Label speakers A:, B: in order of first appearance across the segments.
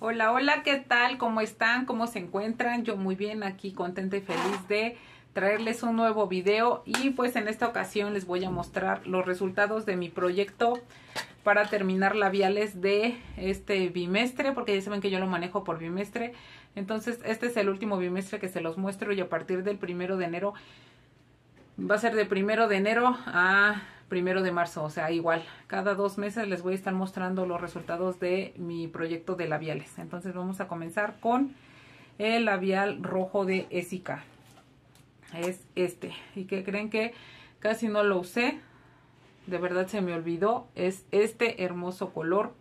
A: Hola, hola, ¿qué tal? ¿Cómo están? ¿Cómo se encuentran? Yo muy bien aquí, contenta y feliz de traerles un nuevo video y pues en esta ocasión les voy a mostrar los resultados de mi proyecto para terminar labiales de este bimestre porque ya saben que yo lo manejo por bimestre entonces este es el último bimestre que se los muestro y a partir del primero de enero va a ser de primero de enero a primero de marzo, o sea, igual, cada dos meses les voy a estar mostrando los resultados de mi proyecto de labiales. Entonces vamos a comenzar con el labial rojo de Esica. Es este. Y que creen que casi no lo usé. De verdad se me olvidó. Es este hermoso color.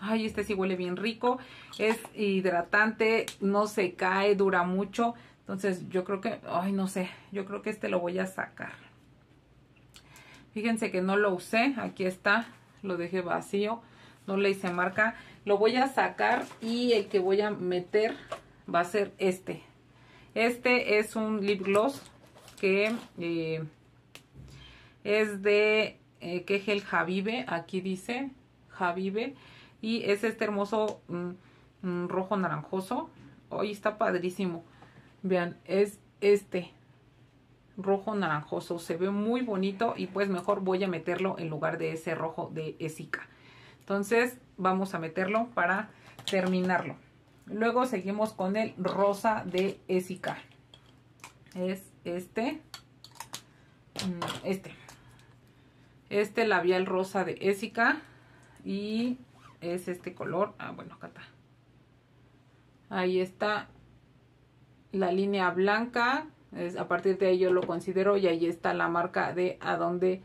A: Ay, este sí huele bien rico. Es hidratante, no se cae, dura mucho. Entonces yo creo que, ay, no sé, yo creo que este lo voy a sacar. Fíjense que no lo usé, aquí está, lo dejé vacío, no le hice marca. Lo voy a sacar y el que voy a meter va a ser este. Este es un lip gloss que eh, es de eh, que el Javive, aquí dice Javive. Y es este hermoso mm, mm, rojo naranjoso. Hoy está padrísimo. Vean, es este rojo naranjoso. Se ve muy bonito y pues mejor voy a meterlo en lugar de ese rojo de Esica. Entonces vamos a meterlo para terminarlo. Luego seguimos con el rosa de Esica. Es este. Mm, este. Este labial rosa de Esica. Y es este color. Ah, bueno, acá está. Ahí está la línea blanca a partir de ahí yo lo considero y ahí está la marca de a dónde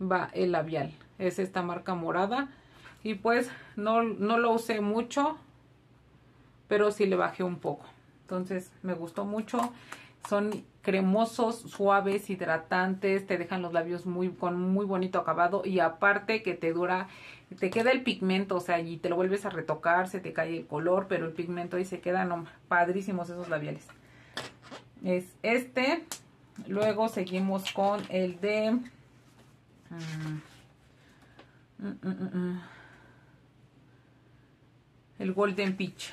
A: va el labial. Es esta marca morada. Y pues no, no lo usé mucho, pero sí le bajé un poco. Entonces me gustó mucho. Son cremosos, suaves, hidratantes, te dejan los labios muy con muy bonito acabado y aparte que te dura, te queda el pigmento, o sea, y te lo vuelves a retocar, se te cae el color, pero el pigmento ahí se queda, no, padrísimos esos labiales es este. Luego seguimos con el de... Mm, mm, mm, el Golden Peach.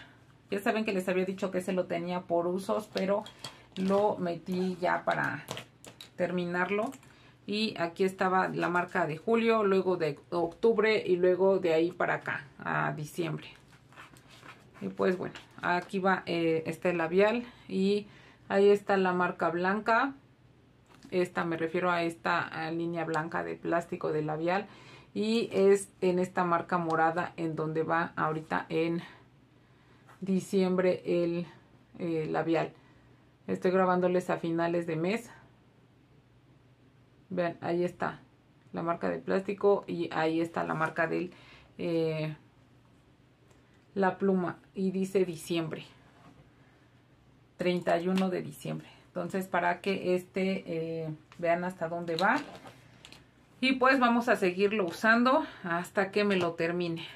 A: Ya saben que les había dicho que se lo tenía por usos, pero lo metí ya para terminarlo. Y aquí estaba la marca de julio, luego de octubre y luego de ahí para acá, a diciembre. Y pues bueno, aquí va eh, este labial y Ahí está la marca blanca. Esta me refiero a esta línea blanca de plástico de labial. Y es en esta marca morada en donde va ahorita en diciembre el labial. Estoy grabándoles a finales de mes. Vean, ahí está la marca de plástico y ahí está la marca del eh, la pluma y dice diciembre. 31 de diciembre. Entonces, para que este, eh, vean hasta dónde va. Y pues vamos a seguirlo usando hasta que me lo termine.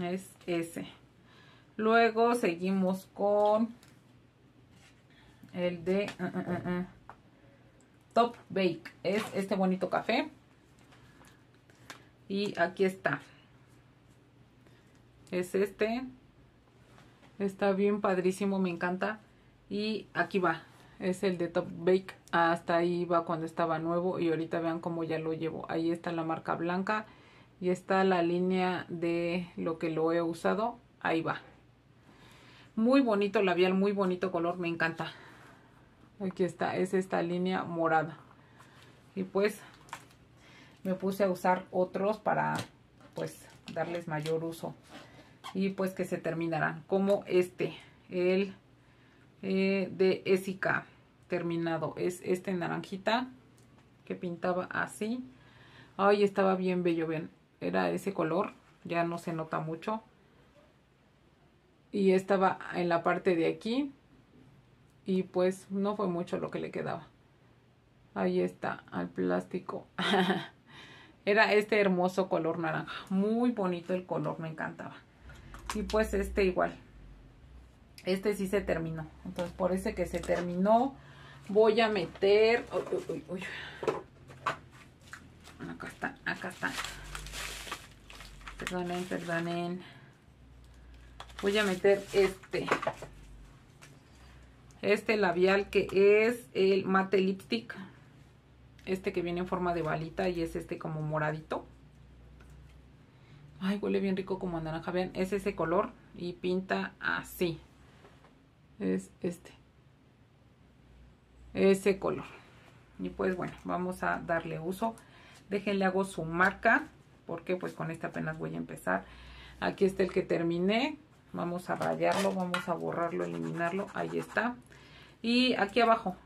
A: Es ese. Luego seguimos con el de uh, uh, uh, Top Bake. Es este bonito café. Y aquí está. Es este. Está bien padrísimo, me encanta. Y aquí va, es el de Top Bake. Hasta ahí va cuando estaba nuevo y ahorita vean cómo ya lo llevo. Ahí está la marca blanca y está la línea de lo que lo he usado. Ahí va. Muy bonito labial, muy bonito color, me encanta. Aquí está, es esta línea morada. Y pues me puse a usar otros para pues darles mayor uso y pues que se terminarán como este el eh, de Esica terminado. Es este naranjita que pintaba así. Ay estaba bien bello ven era ese color ya no se nota mucho. Y estaba en la parte de aquí. Y pues no fue mucho lo que le quedaba. Ahí está al plástico. Era este hermoso color naranja. Muy bonito el color me encantaba y pues este igual. Este sí se terminó. Entonces por ese que se terminó voy a meter acá está acá está. Perdonen perdonen. Voy a meter este. Este labial que es el matte lipstick. Este que viene en forma de balita y es este como moradito. Ay, huele bien rico como naranja. Vean, es ese color y pinta así. Es este. Ese color. Y pues bueno, vamos a darle uso. Déjenle hago su marca. Porque pues con este apenas voy a empezar. Aquí está el que terminé. Vamos a rayarlo, vamos a borrarlo, eliminarlo. Ahí está. Y aquí abajo,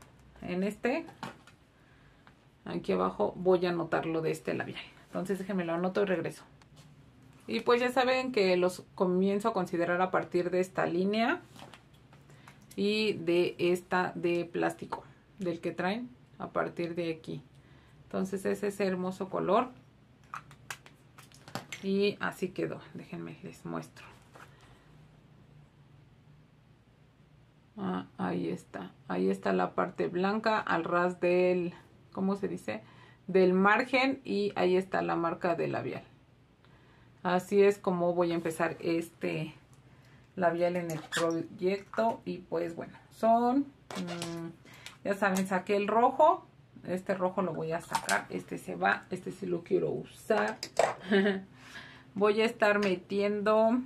A: en este, aquí abajo voy a anotarlo de este labial. Entonces déjenme lo anoto y regreso. Y pues ya saben que los comienzo a considerar a partir de esta línea y de esta de plástico, del que traen a partir de aquí. Entonces ese es hermoso color. Y así quedó. Déjenme les muestro. Ah, ahí está. Ahí está la parte blanca al ras del, ¿cómo se dice? Del margen y ahí está la marca del labial. Así es como voy a empezar este labial en el proyecto. Y pues bueno, son, mm, ya saben, saqué el rojo. Este rojo lo voy a sacar. Este se va, este sí lo quiero usar. voy a estar metiendo...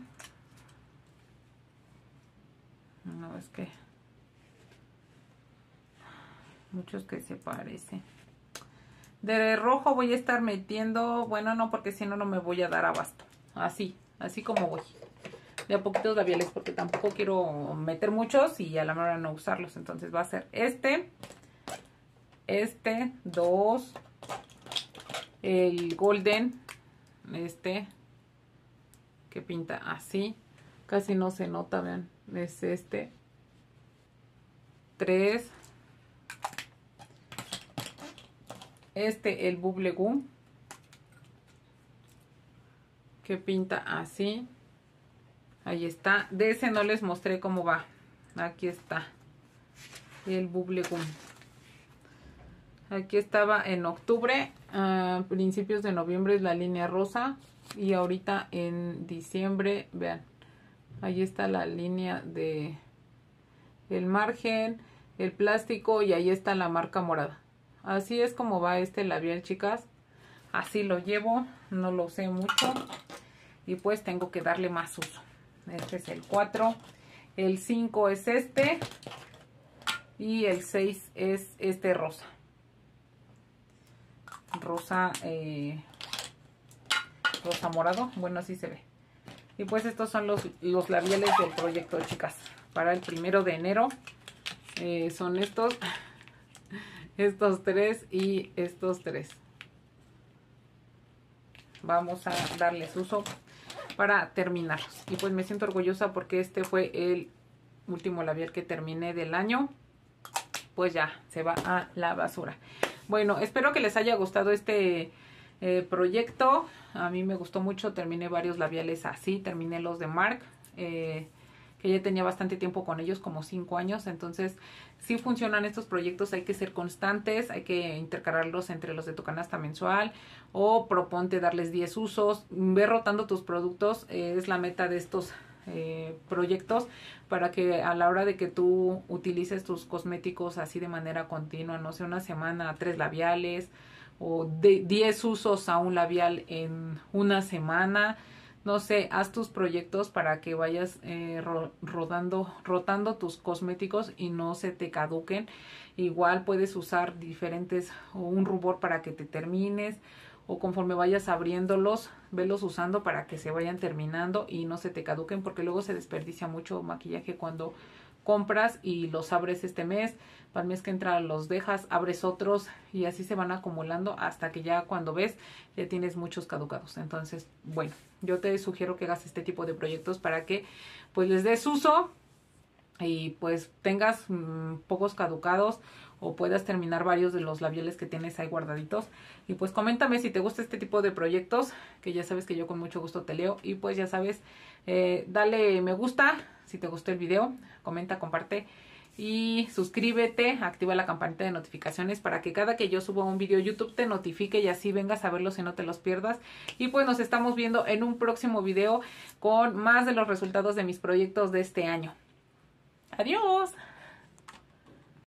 A: No, es que... Muchos que se parecen. De rojo voy a estar metiendo, bueno, no, porque si no, no me voy a dar abasto. Así, así como voy. De a poquitos labiales, porque tampoco quiero meter muchos y a la hora no usarlos. Entonces va a ser este, este, dos, el golden, este, que pinta así. Casi no se nota, vean, es este. Tres, Este, el Bubble Gum. Que pinta así. Ahí está. De ese no les mostré cómo va. Aquí está. El Bubble Gum. Aquí estaba en octubre. A principios de noviembre es la línea rosa. Y ahorita en diciembre, vean. Ahí está la línea de el margen, el plástico y ahí está la marca morada. Así es como va este labial, chicas. Así lo llevo, no lo sé mucho. Y pues tengo que darle más uso. Este es el 4. El 5 es este. Y el 6 es este rosa. Rosa, eh, rosa morado. Bueno, así se ve. Y pues estos son los, los labiales del proyecto, chicas. Para el primero de enero. Eh, son estos estos tres y estos tres. Vamos a darles uso para terminarlos. Y pues me siento orgullosa porque este fue el último labial que terminé del año. Pues ya, se va a la basura. Bueno, espero que les haya gustado este eh, proyecto. A mí me gustó mucho, terminé varios labiales así, terminé los de Mark. Eh, que ya tenía bastante tiempo con ellos, como cinco años, entonces si funcionan estos proyectos, hay que ser constantes, hay que intercalarlos entre los de tu canasta mensual o proponte darles 10 usos, ve rotando tus productos, es la meta de estos eh, proyectos para que a la hora de que tú utilices tus cosméticos así de manera continua, no sé, una semana, tres labiales o de 10 usos a un labial en una semana, no sé, haz tus proyectos para que vayas eh, rodando, rotando tus cosméticos y no se te caduquen. Igual puedes usar diferentes o un rubor para que te termines o conforme vayas abriéndolos, velos usando para que se vayan terminando y no se te caduquen porque luego se desperdicia mucho maquillaje cuando compras y los abres este mes, para el mes que entra los dejas, abres otros y así se van acumulando hasta que ya cuando ves ya tienes muchos caducados. Entonces, bueno, yo te sugiero que hagas este tipo de proyectos para que pues les des uso y pues tengas mm, pocos caducados o puedas terminar varios de los labiales que tienes ahí guardaditos. Y pues coméntame si te gusta este tipo de proyectos, que ya sabes que yo con mucho gusto te leo. Y pues ya sabes, eh, dale me gusta si te gustó el video, comenta, comparte y suscríbete, activa la campanita de notificaciones para que cada que yo suba un video YouTube te notifique y así vengas a verlos y no te los pierdas. Y pues nos estamos viendo en un próximo video con más de los resultados de mis proyectos de este año. Adiós.